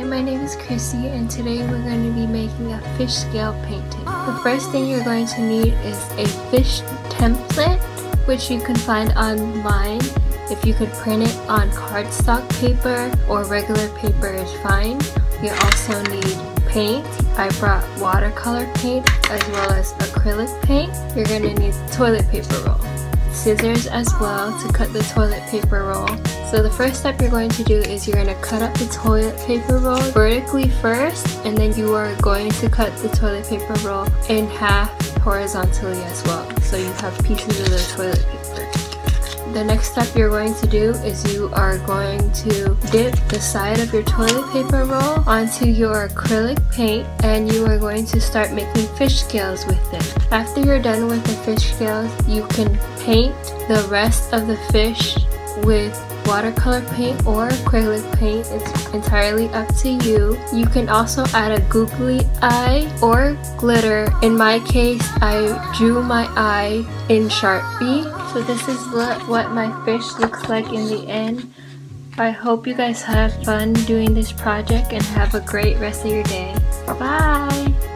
Hi, my name is Chrissy and today we're going to be making a fish scale painting. The first thing you're going to need is a fish template which you can find online. If you could print it on cardstock paper or regular paper is fine. You also need paint. I brought watercolor paint as well as acrylic paint. You're going to need toilet paper roll scissors as well to cut the toilet paper roll. So the first step you're going to do is you're going to cut up the toilet paper roll vertically first and then you are going to cut the toilet paper roll in half horizontally as well. So you have pieces of the toilet paper. The next step you're going to do is you are going to dip the side of your toilet paper roll onto your acrylic paint and you are going to start making fish scales with it. After you're done with the fish scales, you can paint the rest of the fish with watercolor paint or acrylic paint. It's entirely up to you. You can also add a googly eye or glitter. In my case, I drew my eye in Sharpie. So this is what my fish looks like in the end. I hope you guys have fun doing this project and have a great rest of your day. Bye!